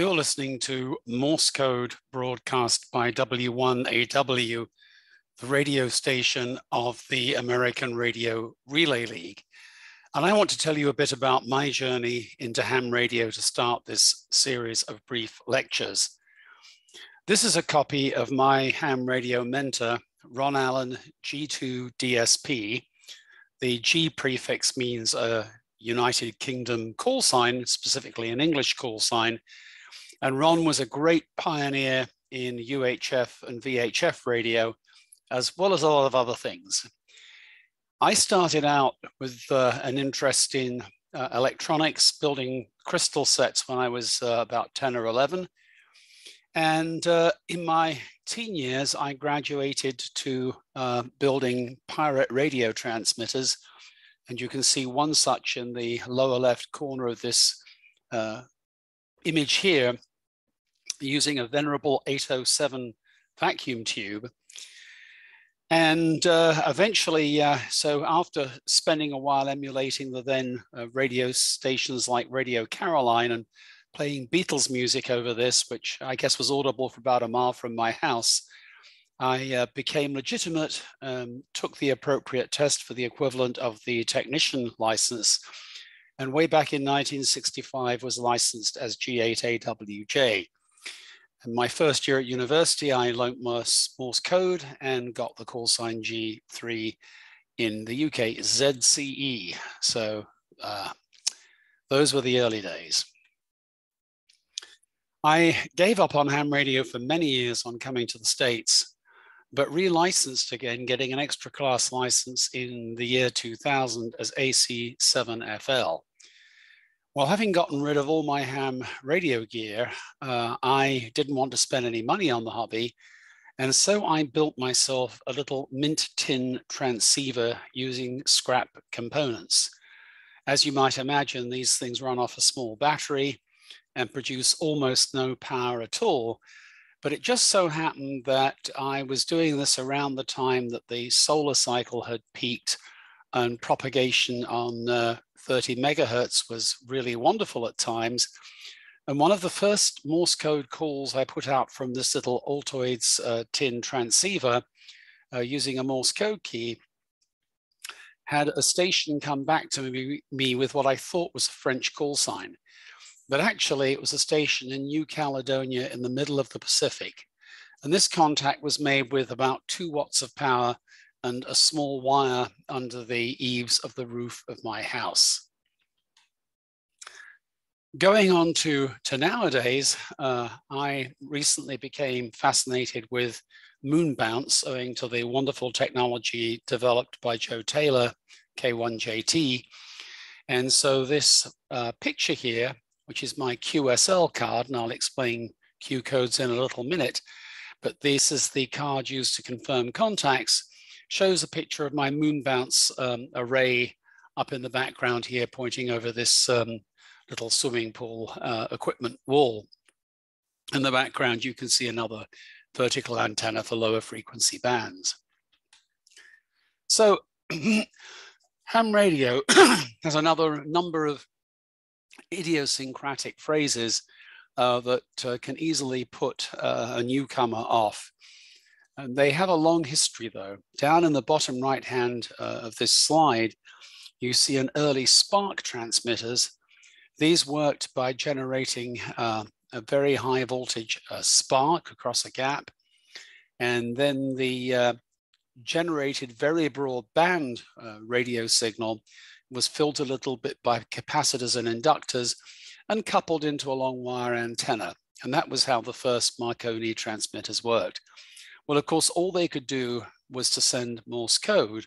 You're listening to Morse Code broadcast by W1AW, the radio station of the American Radio Relay League. And I want to tell you a bit about my journey into ham radio to start this series of brief lectures. This is a copy of my ham radio mentor, Ron Allen G2 DSP. The G prefix means a United Kingdom call sign, specifically an English call sign. And Ron was a great pioneer in UHF and VHF radio, as well as a lot of other things. I started out with uh, an interest in uh, electronics, building crystal sets when I was uh, about 10 or 11. And uh, in my teen years, I graduated to uh, building pirate radio transmitters. And you can see one such in the lower left corner of this uh, image here, using a venerable 807 vacuum tube. And uh, eventually, uh, so after spending a while emulating the then uh, radio stations like Radio Caroline and playing Beatles music over this, which I guess was audible for about a mile from my house, I uh, became legitimate, um, took the appropriate test for the equivalent of the technician license, and way back in 1965 was licensed as G8AWJ. My first year at university, I learned Morse, Morse code and got the call sign G3 in the UK, ZCE. So uh, those were the early days. I gave up on ham radio for many years on coming to the States, but relicensed again, getting an extra class license in the year 2000 as AC7FL. Well, having gotten rid of all my ham radio gear, uh, I didn't want to spend any money on the hobby. And so I built myself a little mint tin transceiver using scrap components. As you might imagine, these things run off a small battery and produce almost no power at all. But it just so happened that I was doing this around the time that the solar cycle had peaked and propagation on uh, 30 megahertz was really wonderful at times. And one of the first Morse code calls I put out from this little Altoids uh, tin transceiver uh, using a Morse code key had a station come back to me, me with what I thought was a French call sign. But actually it was a station in New Caledonia in the middle of the Pacific. And this contact was made with about two watts of power and a small wire under the eaves of the roof of my house. Going on to, to nowadays, uh, I recently became fascinated with moon bounce owing to the wonderful technology developed by Joe Taylor, K1JT. And so this uh, picture here, which is my QSL card, and I'll explain Q codes in a little minute, but this is the card used to confirm contacts shows a picture of my moon bounce um, array up in the background here, pointing over this um, little swimming pool uh, equipment wall. In the background, you can see another vertical antenna for lower frequency bands. So ham radio has another number of idiosyncratic phrases uh, that uh, can easily put uh, a newcomer off. They have a long history though. Down in the bottom right hand uh, of this slide, you see an early spark transmitters. These worked by generating uh, a very high voltage uh, spark across a gap. And then the uh, generated very broad band uh, radio signal was filtered a little bit by capacitors and inductors and coupled into a long wire antenna. And that was how the first Marconi transmitters worked. Well, of course, all they could do was to send Morse code.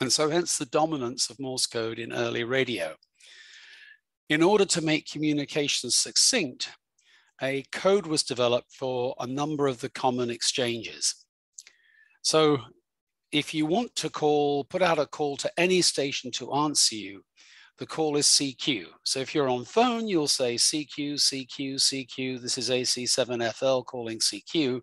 And so hence the dominance of Morse code in early radio. In order to make communications succinct, a code was developed for a number of the common exchanges. So if you want to call, put out a call to any station to answer you, the call is CQ. So if you're on phone, you'll say CQ, CQ, CQ, this is AC7FL calling CQ.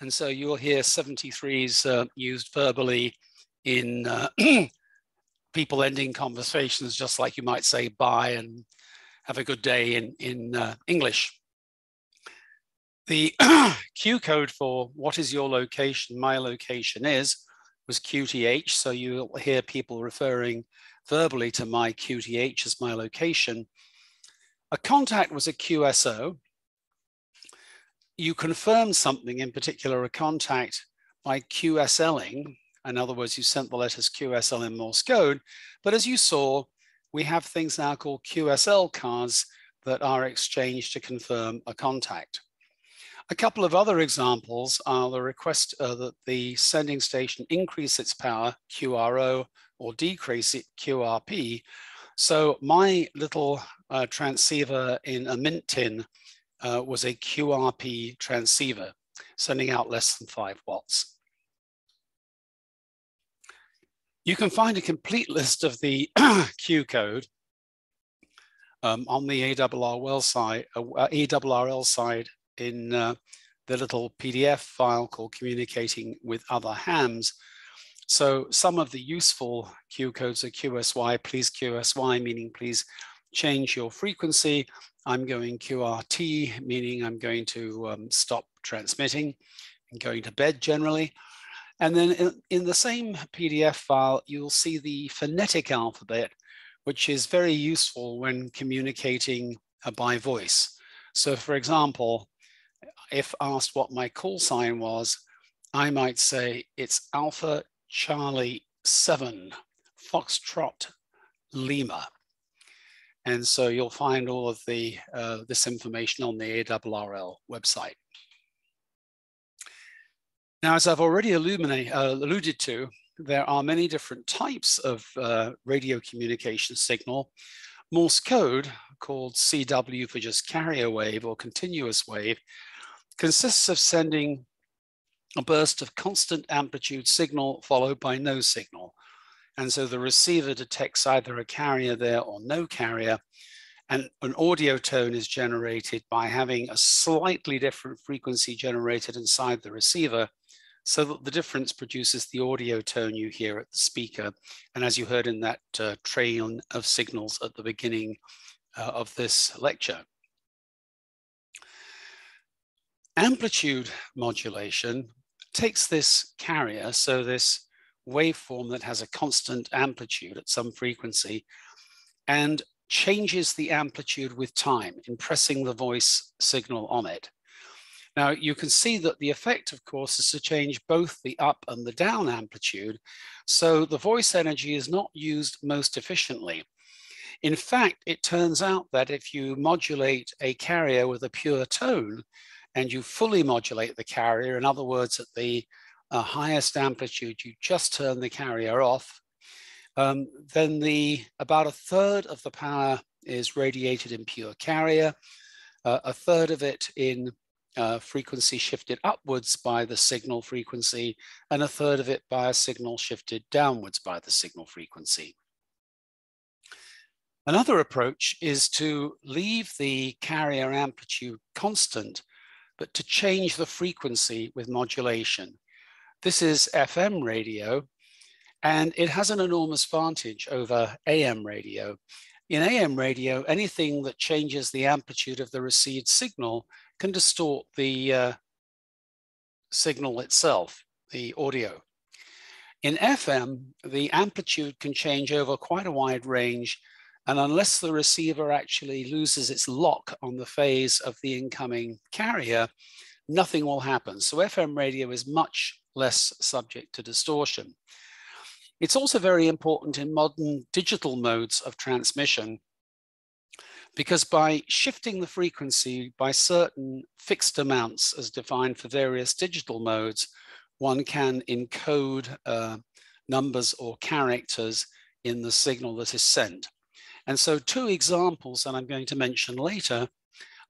And so you'll hear 73s uh, used verbally in uh, people ending conversations, just like you might say bye and have a good day in, in uh, English. The Q code for what is your location, my location is, was QTH. So you'll hear people referring verbally to my QTH as my location. A contact was a QSO. You confirm something, in particular a contact, by QSLing. In other words, you sent the letters QSL in Morse code. But as you saw, we have things now called QSL cards that are exchanged to confirm a contact. A couple of other examples are the request uh, that the sending station increase its power, QRO, or decrease it, QRP. So my little uh, transceiver in a mint tin uh, was a QRP transceiver, sending out less than five watts. You can find a complete list of the Q code um, on the ARRL side, uh, ARRL side in uh, the little PDF file called communicating with other hams. So some of the useful Q codes are QSY, please QSY, meaning please change your frequency. I'm going QRT, meaning I'm going to um, stop transmitting and going to bed generally. And then in, in, the same PDF file, you'll see the phonetic alphabet, which is very useful when communicating uh, by voice. So for example, if asked what my call sign was, I might say it's Alpha Charlie 7, Foxtrot Lima. And so you'll find all of the uh, this information on the ARRL website. Now, as I've already uh, alluded to, there are many different types of uh, radio communication signal. Morse code, called CW for just carrier wave or continuous wave, consists of sending a burst of constant amplitude signal followed by no signal. And so the receiver detects either a carrier there or no carrier. And an audio tone is generated by having a slightly different frequency generated inside the receiver so that the difference produces the audio tone you hear at the speaker. And as you heard in that uh, train of signals at the beginning uh, of this lecture. Amplitude modulation takes this carrier, so this waveform that has a constant amplitude at some frequency, and changes the amplitude with time, impressing the voice signal on it. Now you can see that the effect, of course, is to change both the up and the down amplitude. So the voice energy is not used most efficiently. In fact, it turns out that if you modulate a carrier with a pure tone, and you fully modulate the carrier. In other words, at the uh, highest amplitude, you just turn the carrier off. Um, then the about a third of the power is radiated in pure carrier, uh, a third of it in uh, frequency shifted upwards by the signal frequency, and a third of it by a signal shifted downwards by the signal frequency. Another approach is to leave the carrier amplitude constant but to change the frequency with modulation. This is FM radio, and it has an enormous advantage over AM radio. In AM radio, anything that changes the amplitude of the received signal can distort the uh, signal itself, the audio. In FM, the amplitude can change over quite a wide range and unless the receiver actually loses its lock on the phase of the incoming carrier, nothing will happen. So FM radio is much less subject to distortion. It's also very important in modern digital modes of transmission because by shifting the frequency by certain fixed amounts as defined for various digital modes, one can encode uh, numbers or characters in the signal that is sent. And so two examples that I'm going to mention later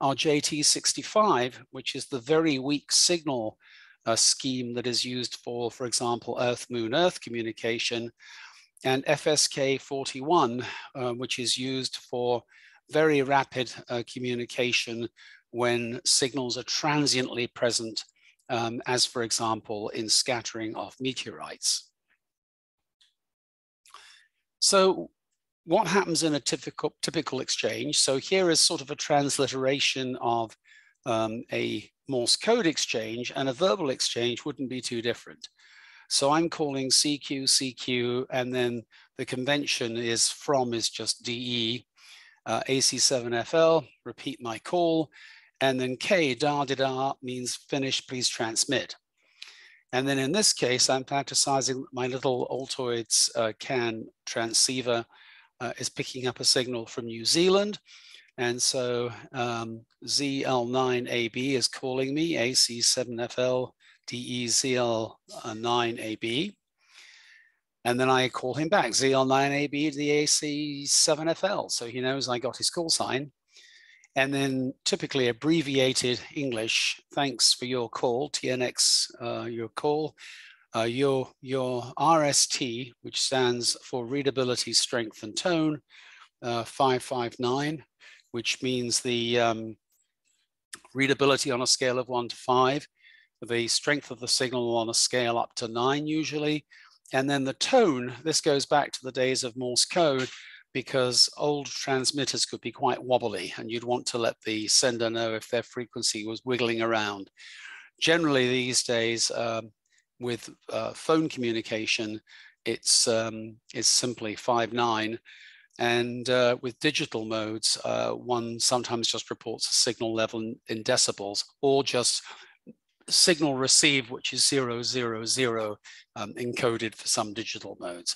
are JT65, which is the very weak signal uh, scheme that is used for, for example, Earth-Moon-Earth communication, and FSK441, uh, which is used for very rapid uh, communication when signals are transiently present, um, as for example, in scattering of meteorites. So what happens in a typical, typical exchange? So here is sort of a transliteration of um, a Morse code exchange and a verbal exchange wouldn't be too different. So I'm calling CQ, CQ, and then the convention is from is just DE, uh, AC7FL, repeat my call, and then K, da, da, da, means finish, please transmit. And then in this case, I'm fantasizing my little Altoids uh, CAN transceiver uh, is picking up a signal from New Zealand. And so um, ZL9AB is calling me, AC7FL DEZL9AB. And then I call him back, ZL9AB to the AC7FL. So he knows I got his call sign. And then typically abbreviated English, thanks for your call, TNX, uh, your call. Uh, your, your RST, which stands for Readability, Strength and Tone, uh, 559, which means the um, readability on a scale of one to five, the strength of the signal on a scale up to nine usually, and then the tone, this goes back to the days of Morse code, because old transmitters could be quite wobbly and you'd want to let the sender know if their frequency was wiggling around. Generally these days, um, with uh, phone communication, it's, um, it's simply five nine, And uh, with digital modes, uh, one sometimes just reports a signal level in, in decibels or just signal receive, which is zero, zero, zero, um, encoded for some digital modes.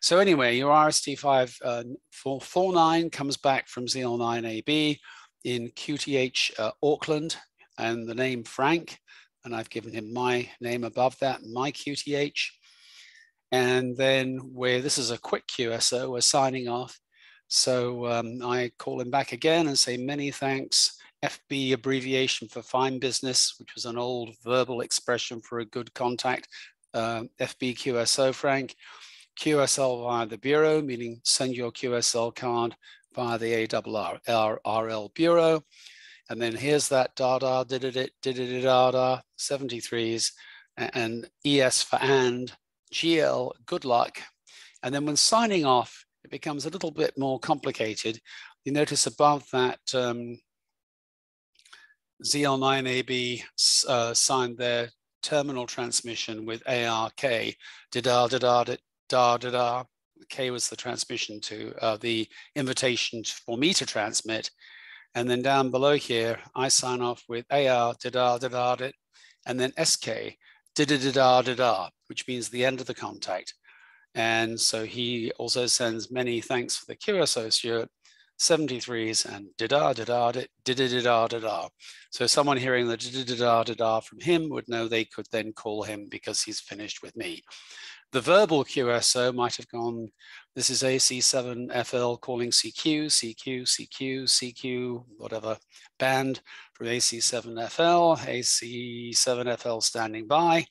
So anyway, your RST5 uh, comes back from ZL9AB in QTH uh, Auckland and the name Frank, and I've given him my name above that, my QTH. And then where this is a quick QSO, we're signing off. So um, I call him back again and say many thanks FB abbreviation for fine business, which was an old verbal expression for a good contact, uh, FB QSO Frank, QSL via the Bureau, meaning send your QSL card via the ARRL Bureau. And then here's that dada, did it, did it, dada, 73s, and ES for and, GL, good luck. And then when signing off, it becomes a little bit more complicated. You notice above that um, ZL9AB uh, signed their terminal transmission with ARK, da da da da da da da. K was the transmission to uh, the invitation for me to transmit. And then down below here, I sign off with AR, da da da da da, and then SK, da da da da da da, which means the end of the contact. And so he also sends many thanks for the QSO, 73s and da-da, da-da, da-da, da-da. da. So someone hearing the da da-da, da-da from him would know they could then call him because he's finished with me. The verbal QSO might have gone, this is AC7FL calling CQ, CQ, CQ, CQ, whatever band from AC7FL, AC7FL standing by,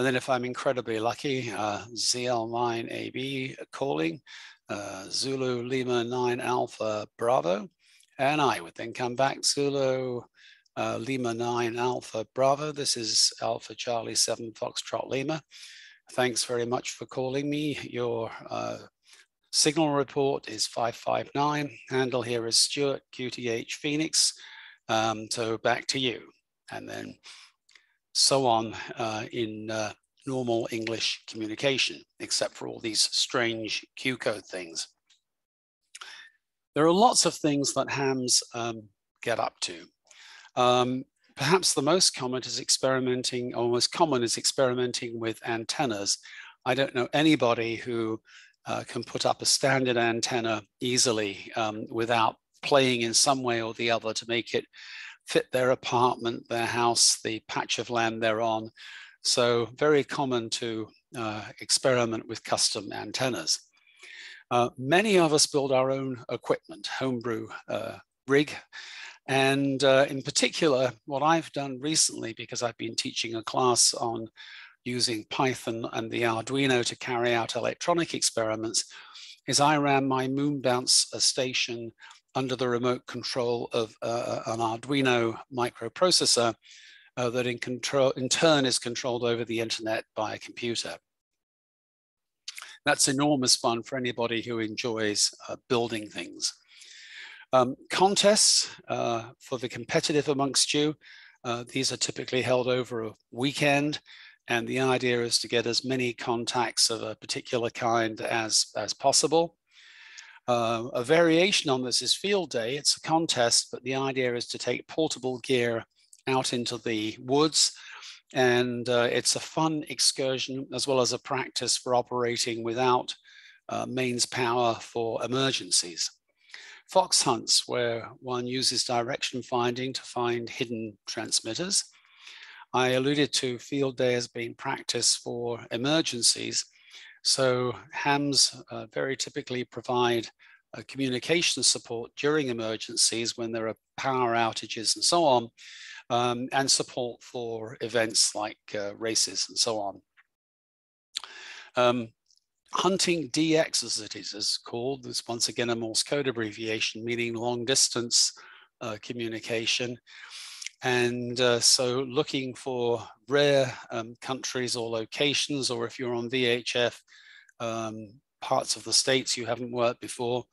and then if I'm incredibly lucky, uh, ZL9AB calling, uh, Zulu Lima 9 Alpha Bravo. And I would then come back Zulu uh, Lima 9 Alpha Bravo. This is Alpha Charlie 7 Foxtrot Lima. Thanks very much for calling me. Your uh, signal report is 559. Handle here is Stuart QTH Phoenix. Um, so back to you. And then so on uh, in uh, normal English communication, except for all these strange Q code things. There are lots of things that hams um, get up to. Um, perhaps the most common is experimenting, or most common is experimenting with antennas. I don't know anybody who uh, can put up a standard antenna easily um, without playing in some way or the other to make it fit their apartment, their house, the patch of land they're on, so very common to uh, experiment with custom antennas. Uh, many of us build our own equipment, homebrew uh, rig, And uh, in particular, what I've done recently, because I've been teaching a class on using Python and the Arduino to carry out electronic experiments, is I ran my moon bounce station under the remote control of uh, an Arduino microprocessor uh, that in, control, in turn is controlled over the internet by a computer. That's enormous fun for anybody who enjoys uh, building things. Um, contests uh, for the competitive amongst you, uh, these are typically held over a weekend and the idea is to get as many contacts of a particular kind as, as possible. Uh, a variation on this is field day. It's a contest, but the idea is to take portable gear out into the woods. And uh, it's a fun excursion as well as a practice for operating without uh, mains power for emergencies. Fox hunts, where one uses direction finding to find hidden transmitters. I alluded to field day as being practice for emergencies. So hams uh, very typically provide uh, communication support during emergencies when there are power outages and so on, um, and support for events like uh, races and so on. Um, hunting DX, as it is, is called, is once again a Morse code abbreviation, meaning long distance uh, communication. And uh, so looking for rare um, countries or locations, or if you're on VHF, um, parts of the states you haven't worked before.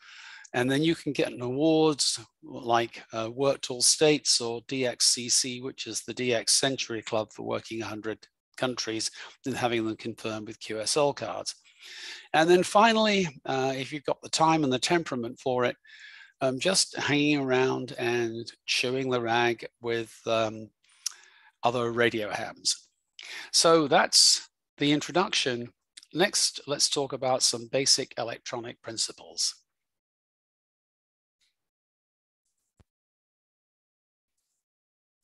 And then you can get an awards like uh, Worked All States or DXCC, which is the DX Century Club for working 100 countries and having them confirmed with QSL cards. And then finally, uh, if you've got the time and the temperament for it, um, just hanging around and chewing the rag with um, other radio hams. So that's the introduction. Next, let's talk about some basic electronic principles.